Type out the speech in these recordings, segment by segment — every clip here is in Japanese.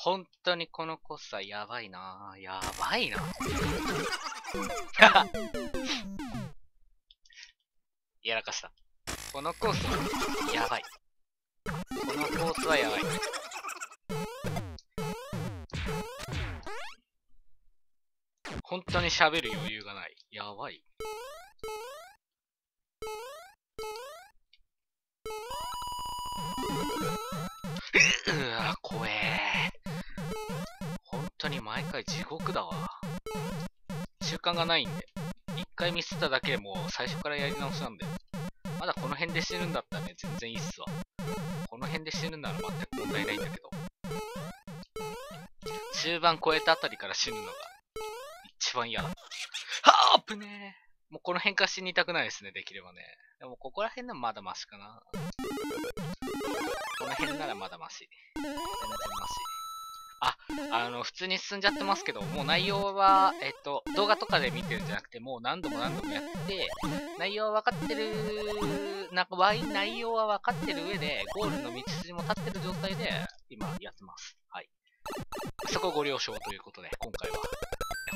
本当にこのコースはやばいなやばいな。やらかした。このコースはやばい。このコースはやばい。本当に喋る余裕がない。やばい。回地獄だわ。習慣がないんで。一回ミスっただけでもう最初からやり直しなんで。まだこの辺で死ぬんだったらね、全然いいっすわ。この辺で死ぬなら全く問題ないんだけど。中盤超えたあたりから死ぬのが一番嫌だ。はあぶねえ。もうこの辺から死にたくないですね、できればね。でもここら辺でもまだマシかな。この辺ならまだマシ。全然マシ。あ、あの、普通に進んじゃってますけど、もう内容は、えっと、動画とかで見てるんじゃなくて、もう何度も何度もやって、内容は分かってる、なんか、内容は分かってる上で、ゴールの道筋も立ってる状態で、今やってます。はい。そこご了承ということで、今回は。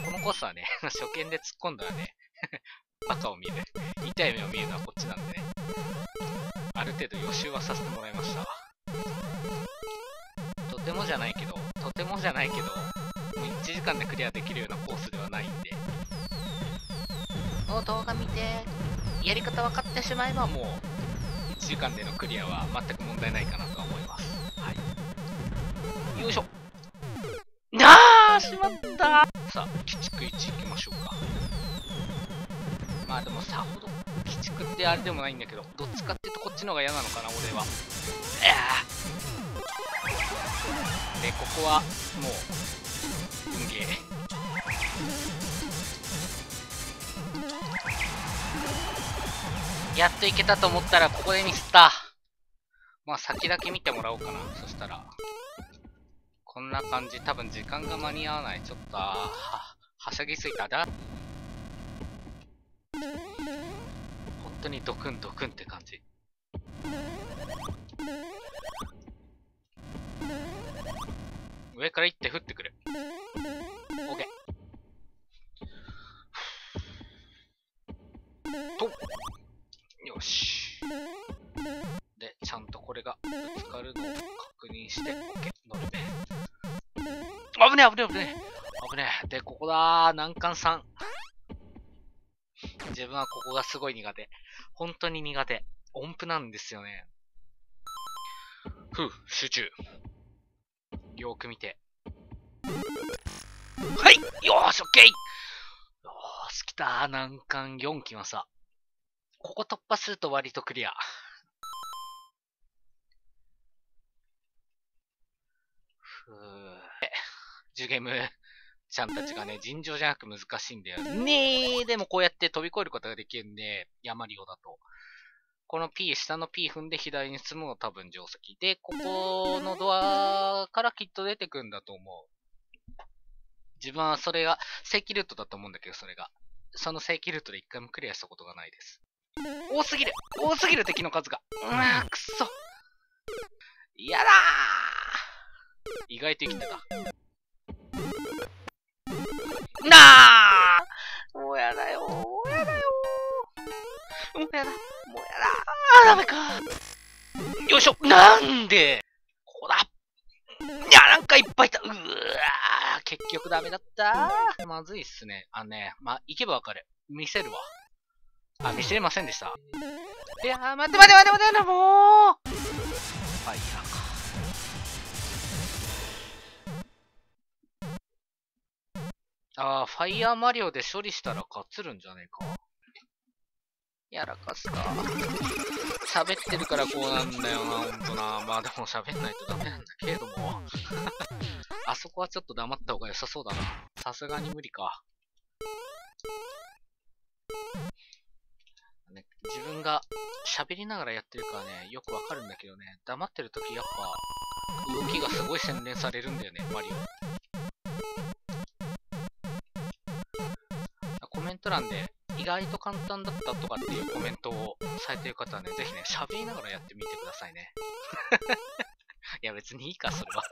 このコースはね、初見で突っ込んだらね、バカを見る。痛い目を見るのはこっちなんでね。ある程度予習はさせてもらいました。とてもじゃないけど、とてもじゃないけど、もう1時間でクリアできるようなコースではないんで。お動画見て、やり方分かってしまえばもう、1時間でのクリアは全く問題ないかなとは思います。はい。よいしょ。あーしまったさあ、鬼畜1行きましょうか。まあでもさほど鬼畜ってあれでもないんだけど、どっちかっていうとこっちの方が嫌なのかな、俺は。で、ここはもう、運ゲー。やっといけたと思ったら、ここでミスった。まあ先だけ見てもらおうかな、そしたら。こんな感じ、多分時間が間に合わない。ちょっと、は、はしゃぎすぎた。だ本当にドクンドクンって感じ。上から行って降ってくる。オッケー。と。よし。で、ちゃんとこれがぶつかるのを確認して、オッケー。乗るね。危ねえ危ねえ危ねえ危ねえ。で、ここだ難関3。自分はここがすごい苦手。本当に苦手。音符なんですよね。ふう、集中。よーく見て。はいよーし、オッケーよーし、来た難関4来ました。ここ突破すると割とクリア。ふぅ。ジュゲムちゃんたちがね、尋常じゃなく難しいんだよねでもこうやって飛び越えることができるんで、山リオだと。この P、下の P 踏んで左に進むの多分定石。で、ここのドアからきっと出てくんだと思う。自分はそれが、正規ルートだと思うんだけど、それが。その正規ルートで一回もクリアしたことがないです。多すぎる多すぎる敵の数がうわくそやだー意外と生きてた。なあもうやだよもうやだもうやだあーダメかよいしょなんで？ここだいや、なんかいっぱいいたうわー結局ダメだったまずいっすね。あのね、まあ、行けばわかる。見せるわ。あ、見せれませんでした。いやー、待って待って待って待って、もうファイヤーか。あー、ファイヤーマリオで処理したら勝つるんじゃねえか。やらかすか。喋ってるからこうなんだよな、ほんとな。まあでも喋んないとダメなんだけれども。あそこはちょっと黙った方が良さそうだな。さすがに無理か。ね、自分が喋りながらやってるからね、よくわかるんだけどね、黙ってるときやっぱ、動きがすごい洗練されるんだよね、マリオ。コメント欄で、意外と簡単だったとかっていうコメントをされてる方はね、ぜひね、喋りながらやってみてくださいね。いや別にいいか、それは。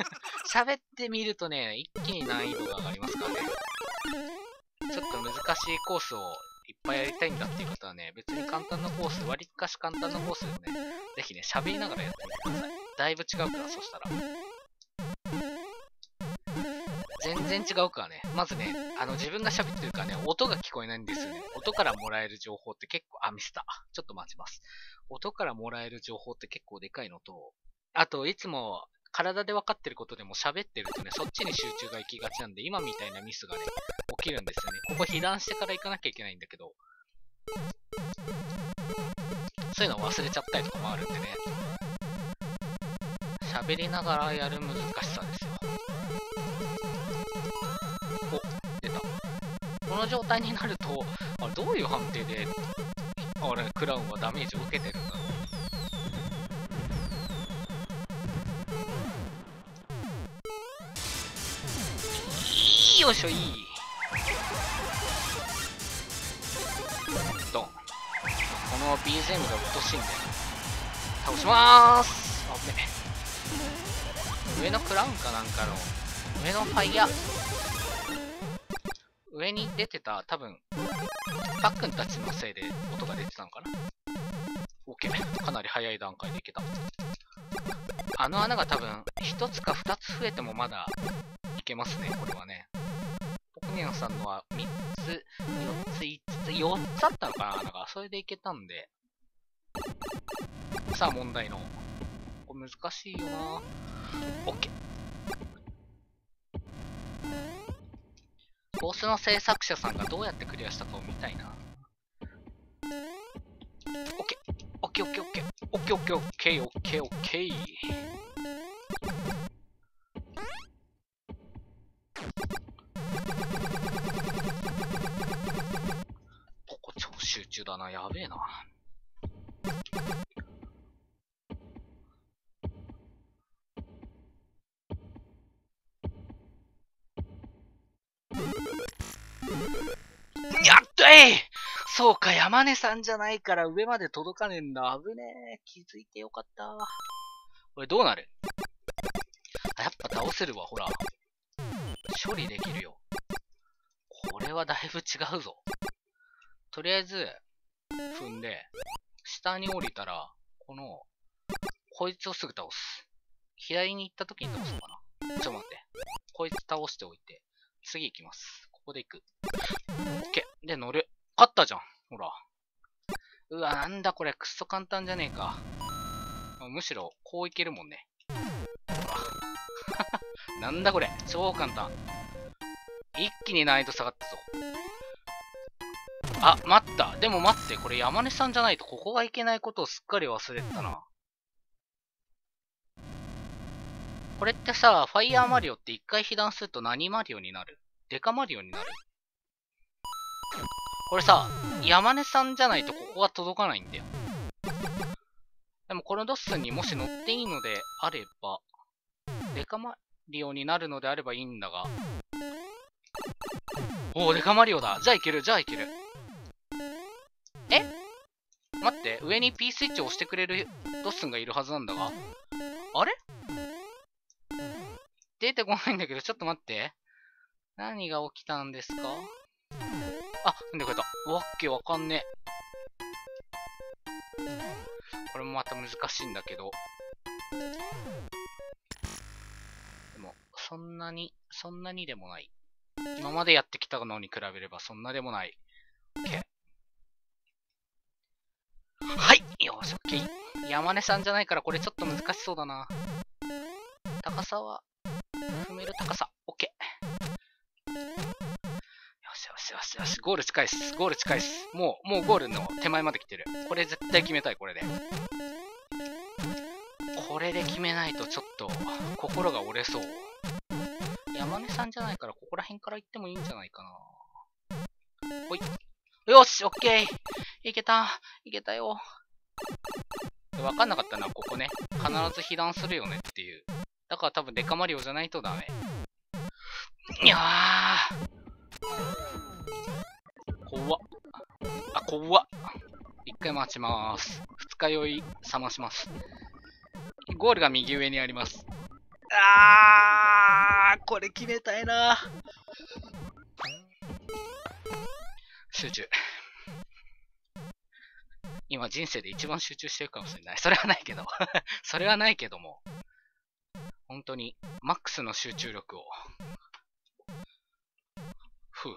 喋ってみるとね、一気に難易度が上がりますからね。ちょっと難しいコースをいっぱいやりたいんだっていう方はね、別に簡単なコース、割かし簡単なコースでね、ぜひね、喋りながらやってみてください。だいぶ違うから、そしたら。全然違うからね。まずね、あの自分が喋ってるからね、音が聞こえないんですよね。音からもらえる情報って結構、あ、ミスった。ちょっと待ちます。音からもらえる情報って結構でかいのと、あと、いつも体で分かってることでも喋ってるとね、そっちに集中が行きがちなんで、今みたいなミスがね、起きるんですよね。ここ被弾してから行かなきゃいけないんだけど、そういうの忘れちゃったりとかもあるんでね、喋りながらやる難しさですよ。状態になると、あれどういう判定で、あれ、クラウンはダメージを受けてるんだろう？よいしょいい。ドン。この BGM がうっとしいんで倒しまーす。あね上のクラウンかなんかの上のファイヤー上に出てた多分パックンたちのせいで音が出てたのかな ?OK かなり早い段階でいけたあの穴が多分1つか2つ増えてもまだいけますねこれはねニャンさんのは3つ、4つ、5つ、4つあったのかななんか、それでいけたんで。さあ、問題の。これ難しいよな OK。ボスの制作者さんがどうやってクリアしたかを見たいな。オッケーオッケーオッケーオッケーオッケーオッケーオッケーオッケーオッケー。ここ超集中だな、やべえな。そうか、山根さんじゃないから上まで届かねえんだ。危ねえ。気づいてよかった。これどうなる？あ、やっぱ倒せるわ、ほら。処理できるよ。これはだいぶ違うぞ。とりあえず、踏んで、下に降りたら、この、こいつをすぐ倒す。左に行った時に倒そうかな。ちょっと待って。こいつ倒しておいて、次行きます。ここで行く。OK。で、乗る。勝ったじゃん。ほら。うわ、なんだこれ。くっそ簡単じゃねえか。むしろ、こういけるもんね。ほら。なんだこれ。超簡単。一気に難易度下がったぞ。あ、待った。でも待って、これ山根さんじゃないとここがいけないことをすっかり忘れてたな。これってさ、ファイヤーマリオって一回被弾すると何マリオになる？デカマリオになる？これさ、山根さんじゃないとここが届かないんだよ。でもこのドッスンにもし乗っていいのであれば、デカマリオになるのであればいいんだが。おお、デカマリオだ。じゃあいける、じゃあいける。え？待って、上に P スイッチを押してくれるドッスンがいるはずなんだが。あれ？出てこないんだけど、ちょっと待って。何が起きたんですか？あ、なんでこれた。わっけわかんねえ。これもまた難しいんだけど。でも、そんなに、そんなにでもない。今までやってきたのに比べればそんなでもない。OK。はいよし、OK。山根さんじゃないからこれちょっと難しそうだな。高さは、踏める高さ。OK。しよしよし。ゴール近いっす。ゴール近いっす。もう、もうゴールの手前まで来てる。これ絶対決めたい、これで。これで決めないとちょっと、心が折れそう。山根さんじゃないから、ここら辺から行ってもいいんじゃないかな。ほい。よし、オッケーいけたいけたよわかんなかったのはここね。必ず被弾するよねっていう。だから多分デカマリオじゃないとダメ。いやー。怖っ。あ、怖っ。一回待ちまーす。二日酔い冷まします。5ゴールが右上にあります。あー、これ決めたいな。集中。今人生で一番集中してるかもしれない。それはないけど。それはないけども。本当に、マックスの集中力を。ふう。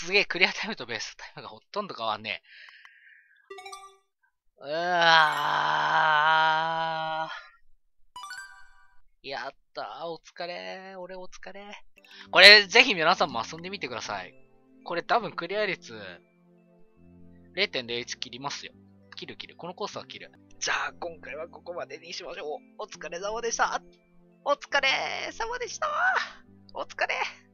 すげえ、クリアタイムとベースタイムがほとんど変わんねえ。うわーやったーお疲れ俺お疲れこれ、ぜひ皆さんも遊んでみてください。これ多分クリア率0.01切りますよ。切る切る。このコースは切る。じゃあ、今回はここまでにしましょう。お疲れ様でした。お疲れ様でした。お疲れ。